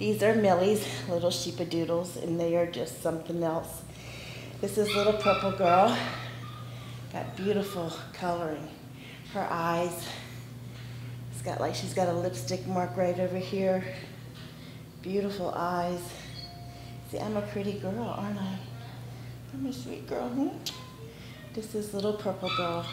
These are Millie's little sheepadoodles, and they are just something else. This is little purple girl. Got beautiful coloring. Her eyes. It's got like she's got a lipstick mark right over here. Beautiful eyes. See, I'm a pretty girl, aren't I? I'm a sweet girl. Hmm? This is little purple girl.